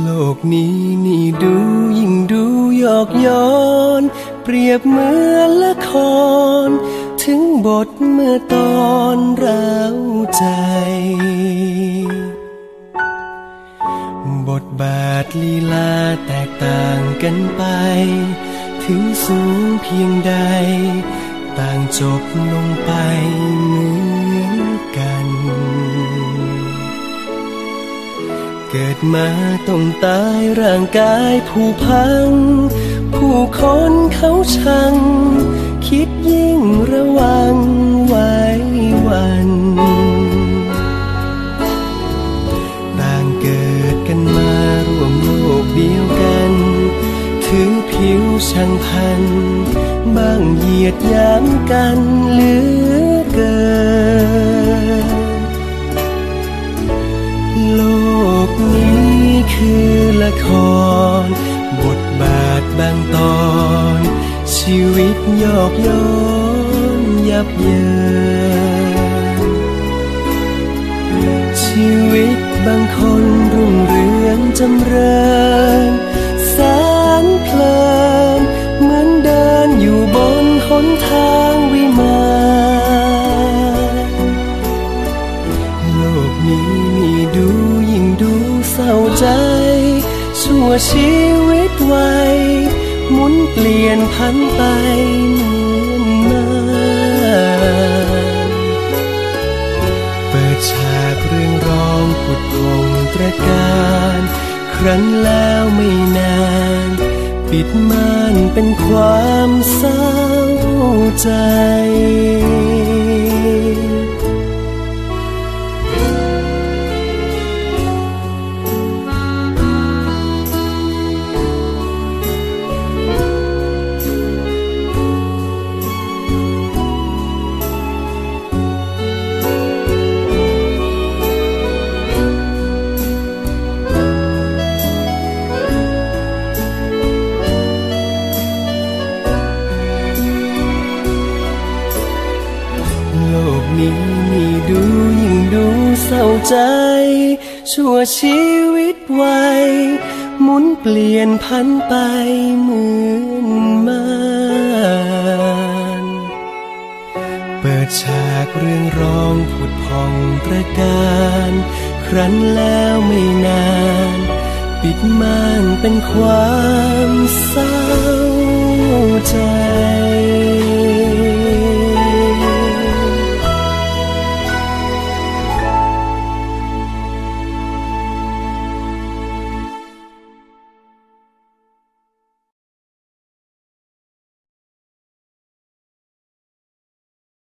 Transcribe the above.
โลกนี้นี่ดูยิ่งดูหยอกย้อน เปรียบเหมือนละคร ถึงบทเมื่อตอนเราใจบทบาทลีลาแตกต่างกันไป ถึงสูงเพียงใด ต่างจบลงไปเหมือนกัน เกิดมาต้องตายร่างกายผู้พัง ผู้คนเขาชัง คิดยิ่งระวังไว้วันต่างเกิดกันมาร่วมโลกเดียวกัน ถือผิวช่างพัน บางเหยียดยามกันเหลือเกินโลก นี้คือละคร บทบาทบางตอน ชีวิตยอกย้อนยับเยินชีวิตบางคนรุ่งเรืองจำเริญาใจชั่วชีวิตวัยหมุนเปลี่ยนพันไปเหมือนนานเปิดฉากเรื่องร้องผุดพงตระการ ครั้นแล้วไม่นาน ปิดม่านเป็นความเศร้าใจ นี้นี่ดูยิ่งดูเศร้าใจ ชั่วชีวิตไวหมุนเปลี่ยนพันไปเหมือนมานเปิดฉากเรื่องร้องผุดพองตระการ ครั้นแล้วไม่นาน ปิดม่านเป็นความเศร้า